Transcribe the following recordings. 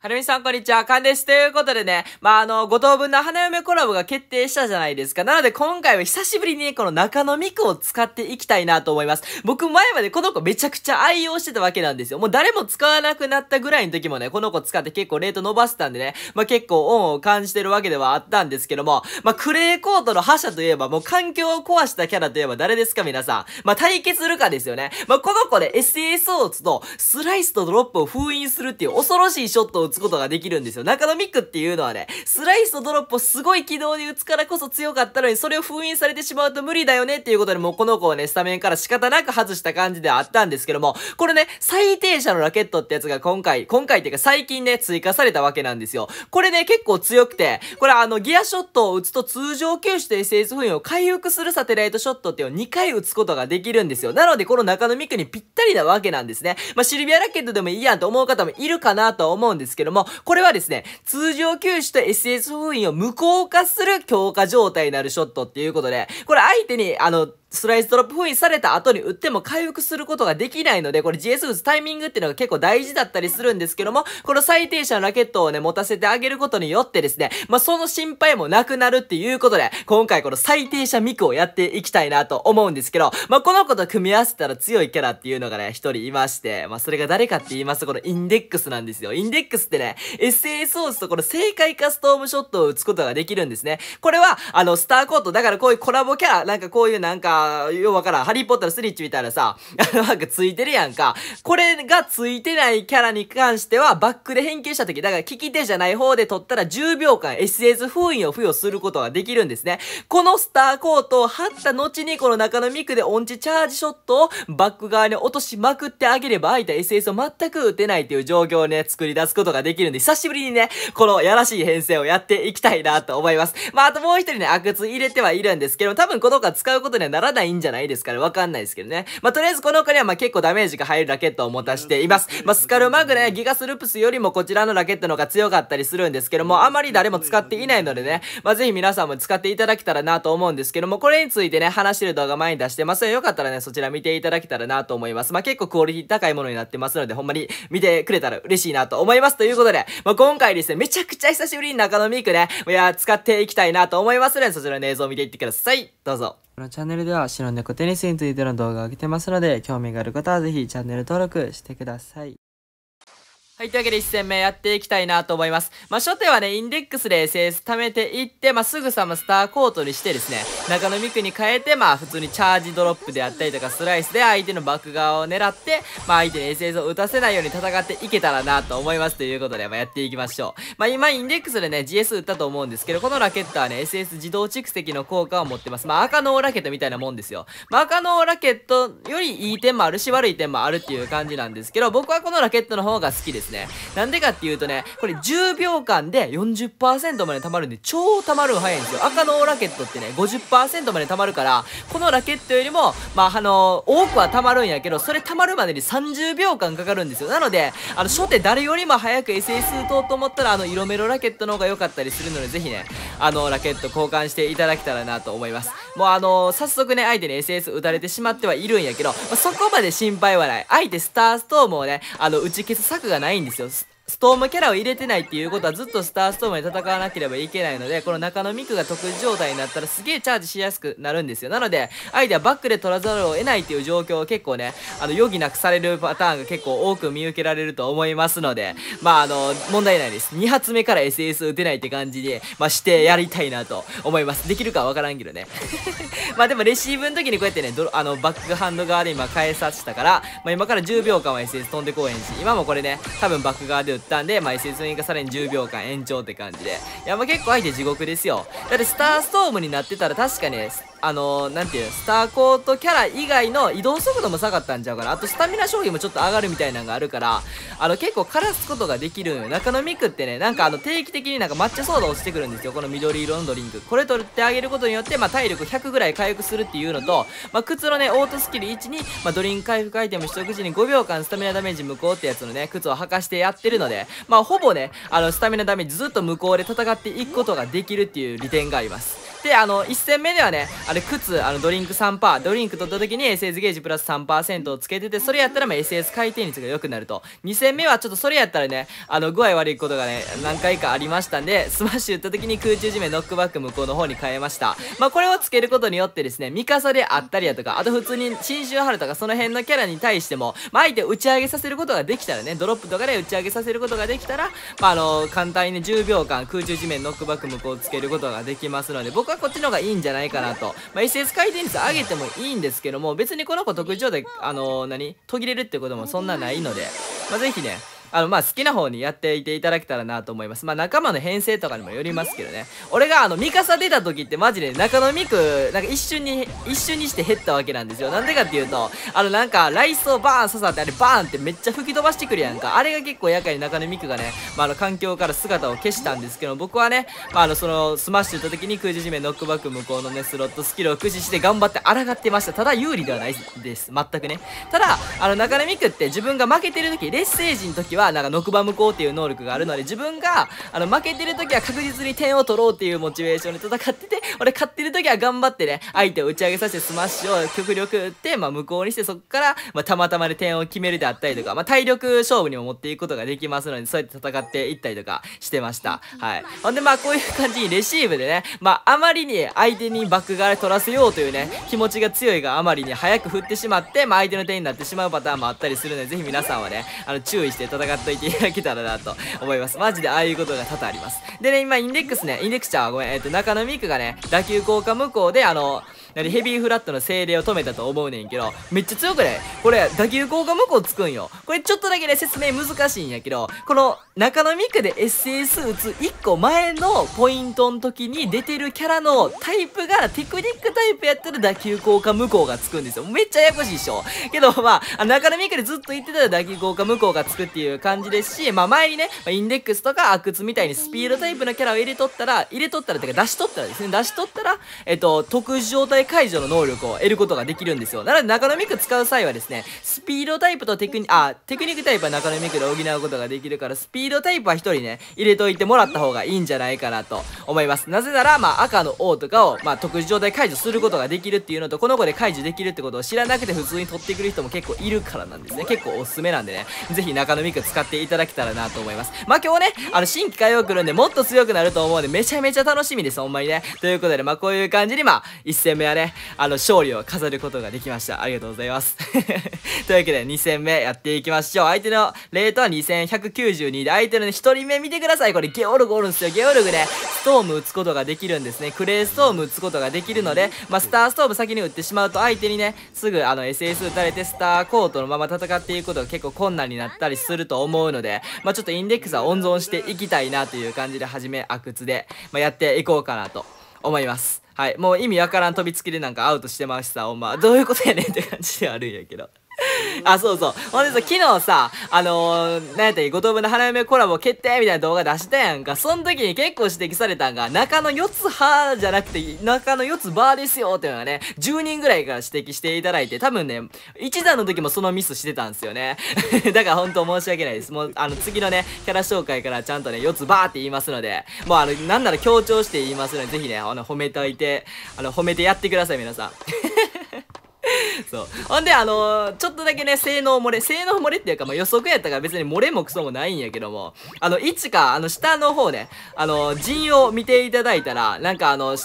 はるみさん、こんにちは。かんです。ということでね、まあ、あの、五等分の花嫁コラボが決定したじゃないですか。なので、今回は久しぶりにね、この中野ミクを使っていきたいなと思います。僕、前までこの子めちゃくちゃ愛用してたわけなんですよ。もう誰も使わなくなったぐらいの時もね、この子使って結構レート伸ばせたんでね、まあ、結構恩を感じてるわけではあったんですけども、まあ、クレーコートの覇者といえば、もう環境を壊したキャラといえば誰ですか、皆さん。まあ、対決するかですよね。まあ、この子で ss を打つと、スライスとドロップを封印するっていう恐ろしいショットを打つことができるんですよ。中野ミックっていうのはね、スライスとドロップをすごい軌道で打つからこそ強かったのに、それを封印されてしまうと無理だよねっていうことでもうこの子をね、スタメンから仕方なく外した感じであったんですけども、これね、最低者のラケットってやつが今回、今回っていうか最近ね、追加されたわけなんですよ。これね、結構強くて、これあの、ギアショットを打つと通常球種と SS 封印を回復するサテライトショットっていうのを2回打つことができるんですよ。なので、この中野ミックにぴったりなわけなんですね。まあ、シルビアラケットでもいいやんと思う方もいるかなとは思うんですけども、これはですね、通常球種と SS 封印を無効化する強化状態になるショットっていうことで、これ相手に、あの、スライスドロップ封印された後に打っても回復することができないので、これ GS 打つタイミングっていうのが結構大事だったりするんですけども、この最低者のラケットをね、持たせてあげることによってですね、まあ、その心配もなくなるっていうことで、今回この最低者ミクをやっていきたいなと思うんですけど、まあ、この子と組み合わせたら強いキャラっていうのがね、一人いまして、まあ、それが誰かって言いますと、このインデックスなんですよ。インデックスってね、SAS を打つとこの正解化ストームショットを打つことができるんですね。これは、あの、スターコート、だからこういうコラボキャラ、なんかこういうなんか、ようわからんハリーポッターのスリッチみたいなさ、あの、なんかついてるやんか。これがついてないキャラに関しては、バックで変形した時、だから利き手じゃない方で取ったら10秒間 SS 封印を付与することができるんですね。このスターコートを貼った後に、この中のミクで音痴チャージショットをバック側に落としまくってあげれば、相手 SS を全く打てないっていう状況をね、作り出すことができるんで、久しぶりにね、このやらしい編成をやっていきたいなと思います。まあ、あともう一人ね、阿久津入れてはいるんですけど、多分この子は使うことにはならないんじゃないですかね。わかんないですけどね。まあ、とりあえずこの子にはまあ結構ダメージが入るラケットを持たしています。まあ、スカルマグね、ギガスループスよりもこちらのラケットの方が強かったりするんですけども、あまり誰も使っていないのでね、まあ、ぜひ皆さんも使っていただけたらなと思うんですけども、これについてね、話してる動画前に出してますので、よかったらね、そちら見ていただけたらなと思います。まあ、結構クオリティ高いものになってますので、ほんまに見てくれたら嬉しいなと思います。ということで、まあ、今回ですね、めちゃくちゃ久しぶりに中野ミークね、いや、使っていきたいなと思いますので、そちらの映像を見ていってください。どうぞ。このチャンネルでは白猫テニスについての動画を上げてますので、興味がある方はぜひチャンネル登録してください。はい、というわけで1戦目やっていきたいなと思います。まあ、初手はね、インデックスで SS 貯めていって、まあ、すぐさまスターコートにしてですね、中野ミクに変えて、まあ、普通にチャージドロップであったりとか、スライスで相手のバック側を狙って、まあ、相手に SS を打たせないように戦っていけたらなと思いますということで、まあ、やっていきましょう。まあ、今、インデックスでね、GS 打ったと思うんですけど、このラケットはね、SS 自動蓄積の効果を持ってます。まあ、赤のラケットみたいなもんですよ。まあ、赤のラケットよりいい点もあるし、悪い点もあるっていう感じなんですけど、僕はこのラケットの方が好きですね。なんでかっていうとね、これ10秒間で40%まで溜まるんで、超溜まるの早いんですよ。赤のラケットってね、50%まで溜まるから、このラケットよりも、まあ、あのー、多くは溜まるんやけど、それ溜まるまでに30秒間かかるんですよ。なので、あの、初手誰よりも早く SS 打とうと思ったら、あの、色メロラケットの方が良かったりするので、ぜひね、あの、ラケット交換していただけたらなと思います。もうあのー、早速ね、相手に SS 打たれてしまってはいるんやけど、まあ、そこまで心配はない。相手スターストームをね、あの、打ち消す策がないんですよ。ストームキャラを入れてないっていうことはずっとスターストームで戦わなければいけないので、この中野ミクが得意状態になったらすげえチャージしやすくなるんですよ。なので、相手はバックで取らざるを得ないっていう状況を結構ね、あの、余儀なくされるパターンが結構多く見受けられると思いますので、まあ、あの、問題ないです。2発目から SS 打てないって感じで、まあ、してやりたいなと思います。できるかわからんけどね。まあでもレシーブの時にこうやってね、あの、バックハンド側で今返させたから、まあ今から10秒間は SS 飛んでこうへんし、今もこれね、多分バック側でったんで、まあ SS 追加さらに10秒間延長って感じで。いや、まあ、結構相手地獄ですよ。だってスターストームになってたら確かに、あのー、なんていう、スターコートキャラ以外の移動速度も下がったんちゃうかな。あと、スタミナ消費もちょっと上がるみたいなのがあるから、あの、結構枯らすことができるんよ。中野三玖ってね、なんかあの、定期的になんか抹茶ソーダ落ちてくるんですよ。この緑色のドリンク。これ取ってあげることによって、まあ、体力100ぐらい回復するっていうのと、まあ、靴のね、オートスキル1に、まあ、ドリンク回復アイテム取得時に5秒間スタミナダメージ無効ってやつのね、靴を履かしてやってるので、まあ、ほぼね、あの、スタミナダメージずっと無効で戦っていくことができるっていう利点があります。で、あの、1戦目ではね、あれ、靴、あの、ドリンク3%、ドリンク取った時に SS ゲージプラス3%をつけてて、それやったら、ま、SS 回転率が良くなると。2戦目はちょっとそれやったらね、あの、具合悪いことがね、何回かありましたんで、スマッシュ打った時に空中地面ノックバック無効の方に変えました。まあ、これをつけることによってですね、ミカサであったりやとか、あと普通に新春春とかその辺のキャラに対しても、まあ、相手打ち上げさせることができたらね、ドロップとかで打ち上げさせることができたら、まあ、あの、簡単にね、10秒間空中地面ノックバック向こうつけることができますので、僕はこっちの方がいいんじゃないかなと。まあ、SS 回転率上げてもいいんですけども、別にこの子特徴で、あのー、何？途切れるってこともそんなないので、まあ、ぜひね、あの、まあ、好きな方にやっていていただけたらなと思います。まあ、仲間の編成とかにもよりますけどね。俺があの、ミカサ出た時ってマジで中野ミク、なんか一瞬に、一瞬にして減ったわけなんですよ。なんでかっていうと、あの、なんか、ライスをバーン刺さって、あれバーンってめっちゃ吹き飛ばしてくるやんか。あれが結構やかに中野ミクがね、まあ、あの、環境から姿を消したんですけど、僕はね、まあ、あの、その、スマッシュ打った時に空中地面ノックバック無効のね、スロットスキルを駆使して頑張って抗ってました。ただ有利ではないです。全くね。ただ、あの、中野三玖って自分が負けてる時、劣勢時の時は、なんかノクバ無効っていう能力があるので自分があの負けてる時は確実に点を取ろうっていうモチベーションで戦ってて俺勝ってる時は頑張ってね相手を打ち上げさせてスマッシュを極力打って、まあ、無効にしてそこから、まあ、たまたまで点を決めるであったりとか、まあ、体力勝負にも持っていくことができますのでそうやって戦っていったりとかしてましたはいほんでまあこういう感じにレシーブでねまああまりに相手にバック側で取らせようというね気持ちが強いがあまりに早く振ってしまって、まあ、相手の手になってしまうパターンもあったりするのでぜひ皆さんはねあの注意して戦っておいていただけたらなと思います。マジでああいうことが多々あります。でね、今インデックスね、インデックスちゃんはごめん、えっ、ー、と、中野ミクがね、打球効果無効で、あの、何ヘビーフラットの精霊を止めたと思うねんけど、めっちゃ強くねこれ、打球効果無効つくんよ。これちょっとだけね、説明難しいんやけど、この中野ミクで SS 打つ1個前のポイントの時に出てるキャラのタイプがテクニックタイプやったら打球効果無効がつくんですよ。めっちゃややこしいでしょ。けど、まあ、中野ミクでずっと言ってたら打球効果無効がつくっていう感じですし、まあ前にね、インデックスとか阿久津みたいにスピードタイプのキャラを入れとったら、入れとったら、てか出しとったらですね、出しとったら、えっと、特殊状態解除の能力を得ることができるんですよ。なので中野ミク使う際はですね、スピードタイプとテクニ、あ、テクニックタイプは中野ミクで補うことができるから、スピードタイプは1人ね、入れといてもらった方がいいんじゃないかなと思います。なぜなら、まあ、赤の王とかを、まあ、特殊状態解除することができるっていうのと、この子で解除できるってことを知らなくて普通に取ってくる人も結構いるからなんですね。結構おすすめなんでね、ぜひ中野ミク使っていただけたらなと思います。まあ、今日ね、あの、新規火曜来るんで、もっと強くなると思うんで、めちゃめちゃ楽しみです、ほんまにね。ということで、まあ、こういう感じに、まあ、1戦目はね、あの、勝利を飾ることができました。ありがとうございます。というわけで、2戦目やっていきましょう。相手のレートは2192で、相手のね、1人目見てください。これ、ゲオルグおるんですよ。ゲオルグね、ストーム打つことができるんですね。クレイストーム打つことができるので、まあ、スターストーム先に打ってしまうと、相手にね、すぐあの SS 打たれて、スターコートのまま戦っていくことが結構困難になったりすると思うので、まあ、ちょっとインデックスは温存していきたいなという感じで、はじめ、阿久津で、まあ、やっていこうかなと思います。はい。もう意味わからん飛びつきでなんかアウトしてました、ほんま、どういうことやねんって感じであるんやけど。あ、そうそう。ほんでさ、昨日さ、あのー、なんやったっけ五等分の花嫁コラボ決定みたいな動画出したやんか。その時に結構指摘されたんが、中野四つ葉じゃなくて、中野四つバーですよっていうのがね、10人ぐらいから指摘していただいて、多分ね、一段の時もそのミスしてたんですよね。だから本当申し訳ないです。もう、あの、次のね、キャラ紹介からちゃんとね、四つバーって言いますので、もうあの、なんなら強調して言いますので、ぜひね、あの、褒めておいて、あの、褒めてやってください、皆さん。そう。ほんで、あのー、ちょっとだけね、性能漏れ、性能漏れっていうか、まあ、予測やったから別に漏れもクソもないんやけども、あの、いつか、あの、下の方ね、あの、陣を見ていただいたら、なんかあの、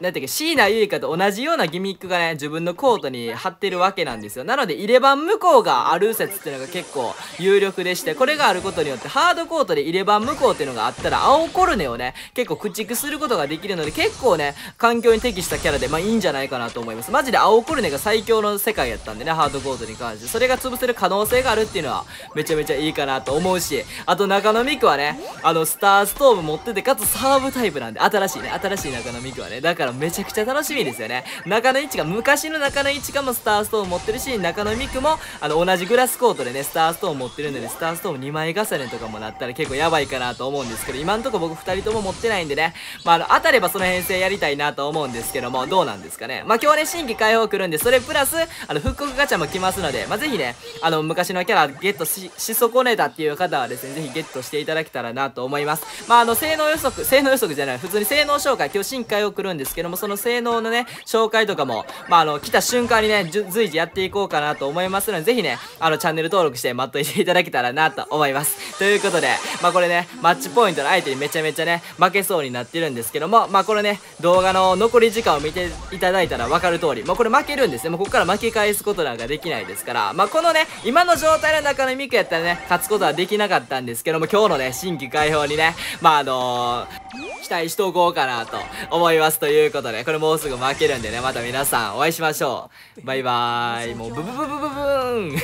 なんていうか、椎名結花と同じようなギミックがね、自分のコートに貼ってるわけなんですよ。なので、入れ番向こうがある説っていうのが結構有力でして、これがあることによって、ハードコートで入れ番向こうっていうのがあったら、青コルネをね、結構駆逐することができるので、結構ね、環境に適したキャラで、まあいいんじゃないかなと思います。マジで青コルネが最強の世界やったんでね、ハードコートに関して。それが潰せる可能性があるっていうのは、めちゃめちゃいいかなと思うし、あと中野美久はね、あの、スターストーブ持ってて、かつサーブタイプなんで、新しいね、新しい中野美久はね、だからめちゃくちゃ楽しみですよね。中野一が昔の中野一がもスターストーン持ってるし中野美久もあの同じグラスコートでねスターストーン持ってるんでねスターストーン2枚重ねとかもなったら結構やばいかなと思うんですけど今んとこ僕2人とも持ってないんでねまああの当たればその編成やりたいなと思うんですけどもどうなんですかね。まあ今日ね新規開放来るんでそれプラスあの復刻ガチャも来ますのでまあぜひねあの昔のキャラゲットしし損ねたっていう方はですねぜひゲットしていただけたらなと思います。まああの性能予測性能予測じゃない普通に性能紹介今日新規開放来るんですけどけども、その性能のね、紹介とかも、まあ、あの、来た瞬間にね、随時やっていこうかなと思いますので、ぜひね、あの、チャンネル登録して待っといていただけたらなと思います。ということで、まあ、これね、マッチポイントの相手にめちゃめちゃね、負けそうになってるんですけども、まあ、これね、動画の残り時間を見ていただいたら分かる通り、まあ、これ負けるんですね。もうここから巻き返すことなんかできないですから、まあ、このね、今の状態の中のミクやったらね、勝つことはできなかったんですけども、今日のね、新規開放にね、まあ、あのー、期待しとこうかなと思いますといういうことで、これもうすぐ負けるんでね、また皆さんお会いしましょう。バイバーイ。もうブブブブブブーン